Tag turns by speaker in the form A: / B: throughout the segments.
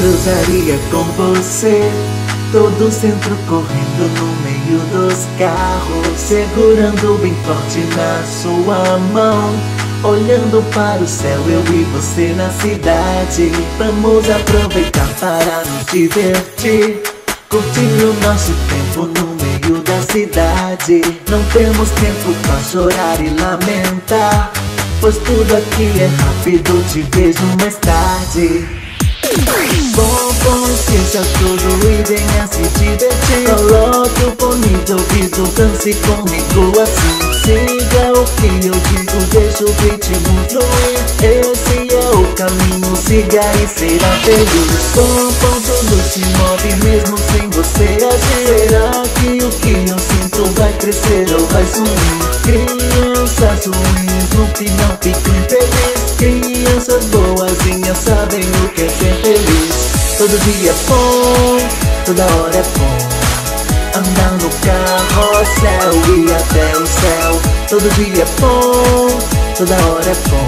A: Cruzaria com você. Todo centro correndo no meio dos carros Segurando bem forte na sua mão. Olhando para o céu, eu e você na cidade. Vamos aproveitar para nos divertir. Curtir o nosso tempo no meio da cidade. Não temos tempo para chorar e lamentar Pois tudo aqui é rápido, te vejo mais tarde Bom, bom, esqueça tudo e venha se divertir Coloque o fone de ouvido, dance comigo assim Siga o que eu digo, deixa o ritmo fluir Esse é o caminho, siga e será feliz Bom, bom, tudo se move mesmo sem você agir Será que o que eu sinto vai crescer ou vai sumir? Crianças ruins no final felizes Boazinhas sabem o que é ser feliz. Todo dia é bom, toda hora é bom. Andar no carrossel e até o céu. Todo dia é bom, toda hora é bom.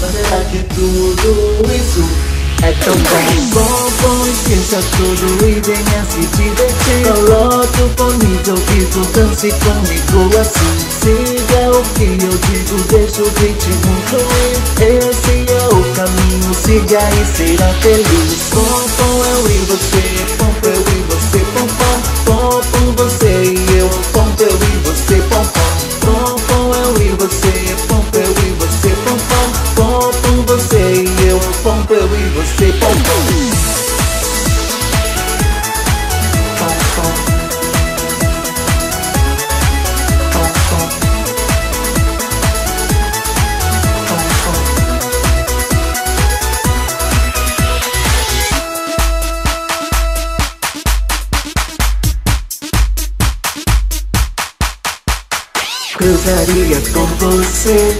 A: Mas será que tudo isso é tão bom, bom, bom, esqueça tudo e venha se divertir. Coloque o fone de ouvido, dance comigo assim Siga o que eu digo, deixa o ritmo fluir. Esse é o caminho, siga e será feliz. Bom, bom, eu e você, bom, eu e você, bom, bom. Bom, bom, você e eu, bom, eu e você, bom Bom, bom, eu e você, bom, eu e você, Bom, bom, você e eu, bom, eu e você, bom Cruzaria com você.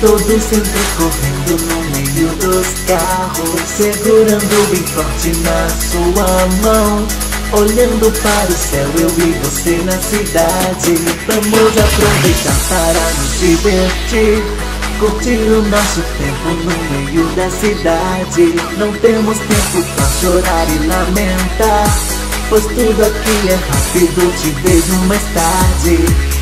A: Todo sempre correndo no meio dos carros. Segurando bem forte na sua mão. Olhando para o céu, eu e você na cidade. Vamos aproveitar para nos divertir. Curtir o nosso tempo no meio da cidade. Não temos tempo para chorar e lamentar Pois tudo aqui é rápido, te vejo mais tarde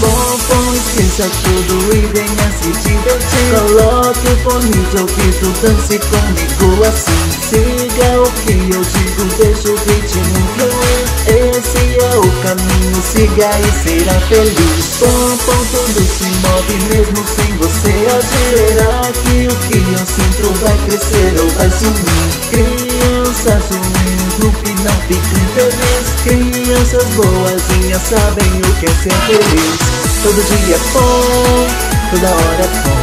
A: Bom, esqueça tudo e venha se divertir. Coloque o fone de ouvido, dance comigo assim. Siga o que eu digo, deixa o ritmo fluir. Esse é o caminho, siga e será feliz. Bom, bom, tudo se move mesmo sem você agir. Será que o que eu sinto vai crescer ou vai sumir? Crianças ruins no final ficam felizes Crianças boazinhas sabem o que é ser feliz. Todo dia é bom, toda hora é bom.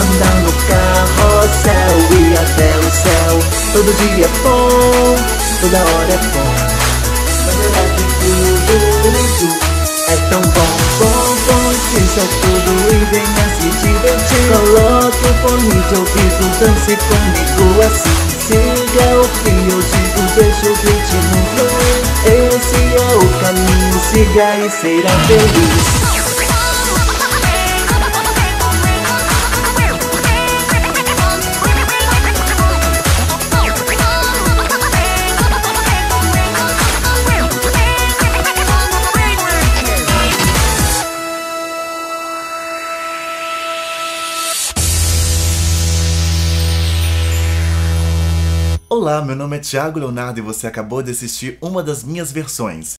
A: Andar no carrossel e até o céu. Todo dia é bom, toda hora é bom. Mas será que tudo isso é tão bom. Bom, bom, esqueça tudo e venha se divertir fone de ouvido, dance comigo assim. Siga o que eu digo, deixa o ritmo fluir Esse é o caminho, siga e será feliz
B: Olá, meu nome é Thiago Leonardo e você acabou de assistir uma das minhas versões.